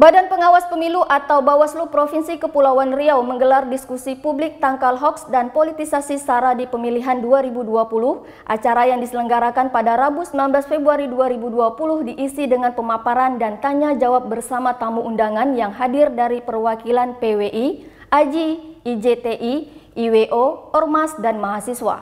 Badan Pengawas Pemilu atau Bawaslu Provinsi Kepulauan Riau menggelar diskusi publik tangkal hoaks dan politisasi SARA di pemilihan 2020. Acara yang diselenggarakan pada Rabu 19 Februari 2020 diisi dengan pemaparan dan tanya jawab bersama tamu undangan yang hadir dari perwakilan PWI, AJI, IJTI, IWO, Ormas, dan mahasiswa.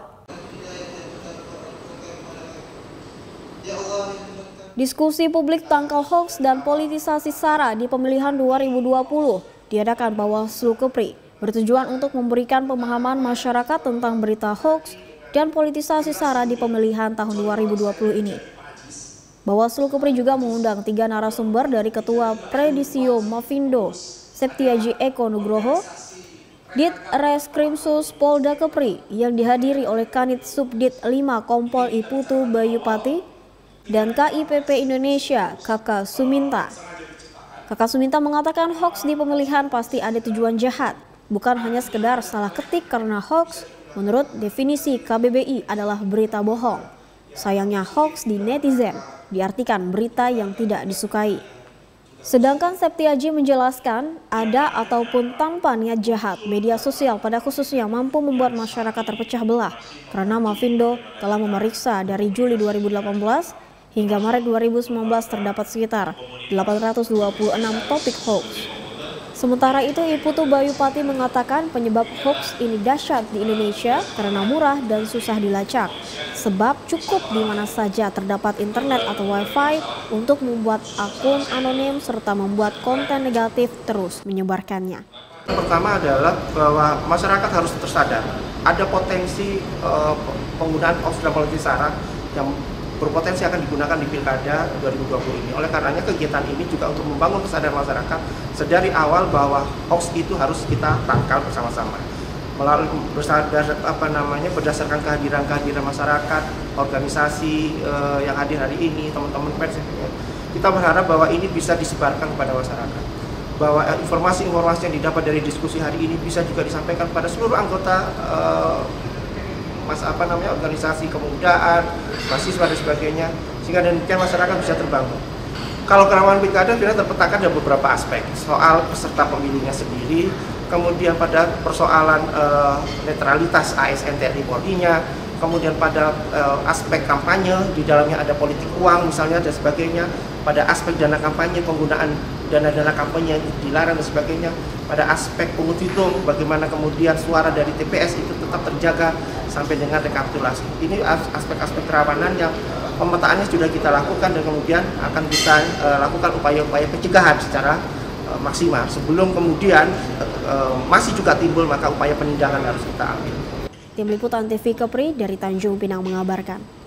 Diskusi publik tangkal hoax dan politisasi SARA di pemilihan 2020 diadakan Bawaslu Kepri bertujuan untuk memberikan pemahaman masyarakat tentang berita hoax dan politisasi SARA di pemilihan tahun 2020 ini. Bawaslu Kepri juga mengundang tiga narasumber dari Ketua Predisio Mavindo, Septiaji Eko Nugroho, Dit Reskrimsus Polda Kepri yang dihadiri oleh Kanit Subdit 5 Kompol Iputu Bayupati, dan KIPP Indonesia, Kakak Suminta. Kakak Suminta mengatakan hoax di pemilihan pasti ada tujuan jahat, bukan hanya sekedar salah ketik karena hoax menurut definisi KBBI adalah berita bohong. Sayangnya hoax di netizen diartikan berita yang tidak disukai. Sedangkan Septiaji menjelaskan, ada ataupun tanpa niat jahat, media sosial pada khususnya mampu membuat masyarakat terpecah belah. Karena Mavindo telah memeriksa dari Juli 2018 Hingga Maret 2019 terdapat sekitar 826 topik hoax. Sementara itu, Iputu Bayupati mengatakan penyebab hoax ini dahsyat di Indonesia karena murah dan susah dilacak. Sebab cukup di mana saja terdapat internet atau wifi untuk membuat akun anonim serta membuat konten negatif terus menyebarkannya. Pertama adalah bahwa masyarakat harus tersadar ada potensi uh, penggunaan hoax dan politik sara yang berpotensi akan digunakan di Pilkada 2020 ini. Oleh karenanya kegiatan ini juga untuk membangun kesadaran masyarakat sedari awal bahwa hoax itu harus kita tangkal bersama-sama. Melalui berdasar apa namanya berdasarkan kehadiran-kehadiran masyarakat, organisasi uh, yang hadir hari ini, teman-teman pers kita berharap bahwa ini bisa disebarkan kepada masyarakat. Bahwa informasi-informasi yang didapat dari diskusi hari ini bisa juga disampaikan pada seluruh anggota uh, mas apa namanya organisasi kemudaan, mahasiswa dan sebagainya sehingga demikian masyarakat bisa terbangun. Kalau kerawanan pilkada sebenarnya terpetakan ada beberapa aspek soal peserta pemilunya sendiri, kemudian pada persoalan uh, netralitas ASN TNI Polri-nya, kemudian pada uh, aspek kampanye di dalamnya ada politik uang misalnya dan sebagainya, pada aspek dana kampanye penggunaan dana-dana kampanye yang dilarang dan sebagainya, pada aspek pungut hitung bagaimana kemudian suara dari TPS itu tetap terjaga sampai dengan rekapitulasi. Ini aspek-aspek kerawanan yang pemetaannya sudah kita lakukan dan kemudian akan kita uh, lakukan upaya-upaya pencegahan secara uh, maksimal. Sebelum kemudian uh, masih juga timbul maka upaya penindakan harus kita ambil. Tim Liputan TV Kepri dari Tanjung Pinang mengabarkan.